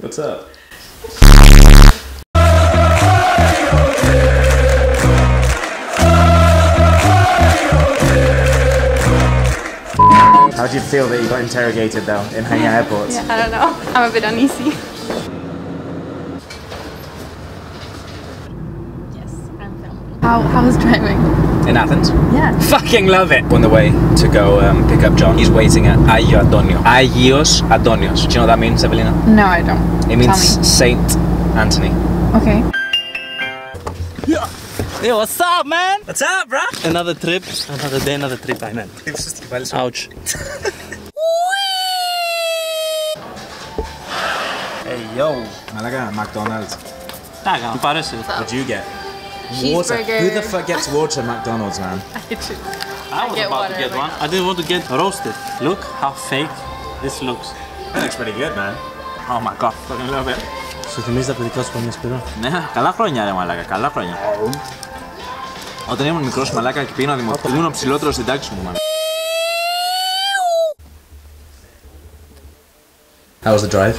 What's up? How do you feel that you got interrogated though in Chania Airport? Yeah, I don't know. I'm a bit uneasy. yes, I'm filming. How how's driving? In Athens? Yeah. Fucking love it! On the way to go um, pick up John, he's waiting at Agio Antonio. Agios Antonios. Do you know what that means, Evelina? No, I don't. It means Saint Anthony. Okay. Yo, what's up, man? What's up, bro? Another trip, another day, another trip, I meant. Ouch. hey, yo. Malaga, McDonald's. Τα έκανα, μου παρέσει. What'd you get? Cheeseburger. Water. Who the fuck gets water at McDonald's, man? I do. I was get about water, to get like- one. I didn't want to get roasted. Look how fake this looks. That looks pretty good, man. Oh my god, fucking love it. Σου θυμίζει τα παιδικά σου χρόνια σπίτι. Ναι, καλά χρόνια ρε μαλάκα, καλά χρόνια. Όταν ήμουν μικρός μαλάκα και πήγαινα δημοτικό, ήμουν ο ψηλότερος στην τάξη μου, μαλάκα. How was the drive?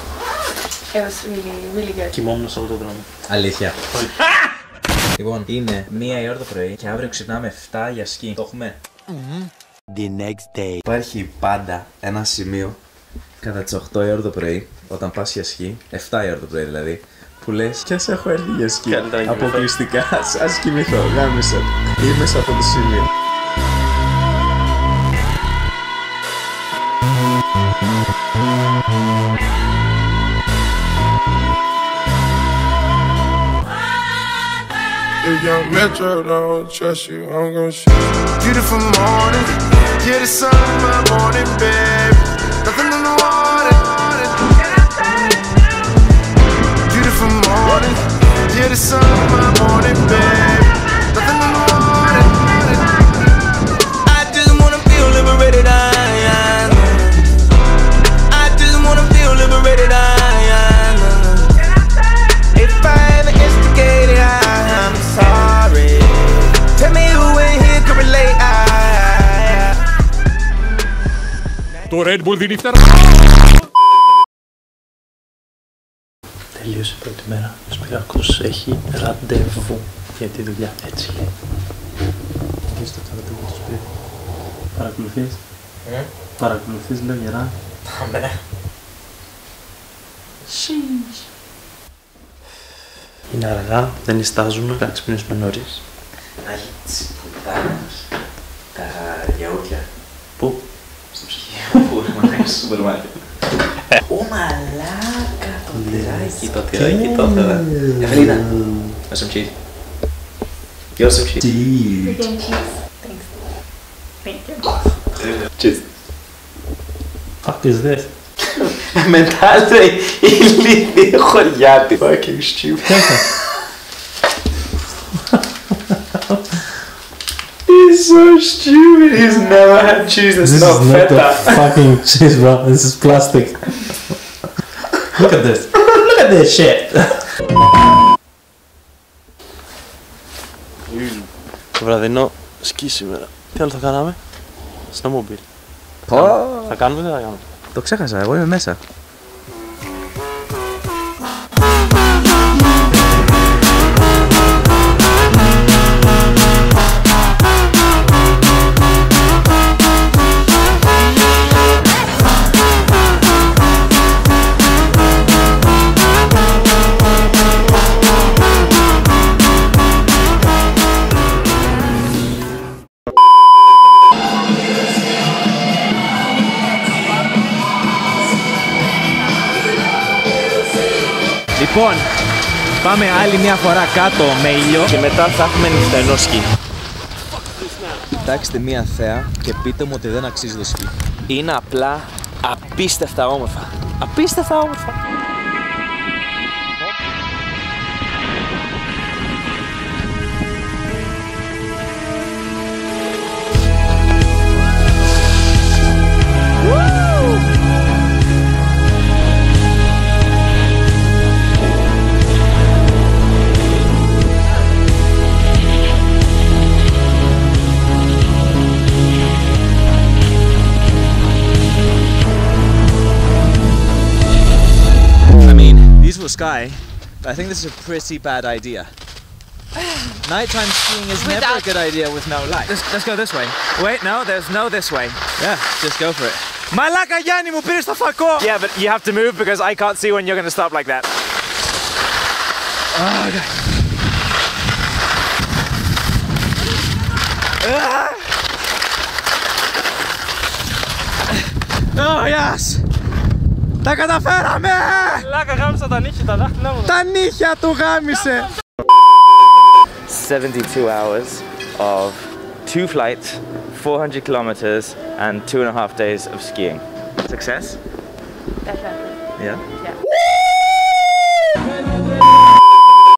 It was really, really good. Κοιμόμουν σε όλο τον δρόμο. Αλήθεια. Λοιπόν, είναι μία η ώρα το πρωί και αύριο ξυπνάμε 7 για σκι. Το έχουμε. The next day. Υπάρχει πάντα ένα σημείο κατά τις 8 η ώρα το πρωί, όταν πας για σκι, 7 η ώρα το πρωί δηλαδή, που λες κι ας έχω έρθει για σκι. Καλύτερα να κοιμηθώ. Αποκλειστικά, ας, ας κοιμηθώ, γάμισα. Είμαι σε αυτό το σημείο. If young Metro don't trust you, I'm gonna shoot you. Beautiful morning, yeah, the sun my morning, babe. Το Red Bull δίνει φτερά. Τελείωσε η πρώτη μέρα. Ο Σπυράκος έχει ραντεβού για τη δουλειά. Έτσι λέει. Δεις το ραντεβού στο σπίτι. Παρακολουθείς; Παρακολουθείς, λέω γερά; Είναι αργά, δεν νιστάζουμε, θα ξυπνήσουμε νωρίς. Να έχει τις Super Mario. Umalaca, toterai, que toterai, que toterai. É Felina? have some cheese. Give us some cheese. Cheese. Again, cheese. Thanks. Thank you. Cheese. Fuck is this? Mental e lhe deu Fucking stupid. He's so stupid. He's never had cheese that's This not is not feta. a fucking cheese, bro. This is plastic. Look at this. Look at this shit. Το βραδινό σκι σήμερα. Τι άλλο θα κάναμε? Snowmobile. Θα κάνουμε ή δεν θα κάνουμε. Το ξέχασα, εγώ είμαι μέσα. Λοιπόν, πάμε άλλη μια φορά κάτω με ήλιο και μετά θα έχουμε νυχτερινό σκι. Κοιτάξτε μια θέα και πείτε μου ότι δεν αξίζει το σκι. Είναι απλά απίστευτα όμορφα. Απίστευτα όμορφα. sky, but I think this is a pretty bad idea. Nighttime skiing is Without never a good idea with no light. Let's, let's, go this way. Wait, no, there's no this way. Yeah, just go for it. Yeah, but you have to move because I can't see when you're gonna stop like that. Oh, God. Oh, yes! Τα καταφέραμε! Λάκα γάμισα τα νύχια, τα δάχτυλά μου. Τα νύχια του γάμισε! 72 hours of two flights, 400 kilometers, and two and a half days of skiing. Success? Definitely. Yeah. Yeah.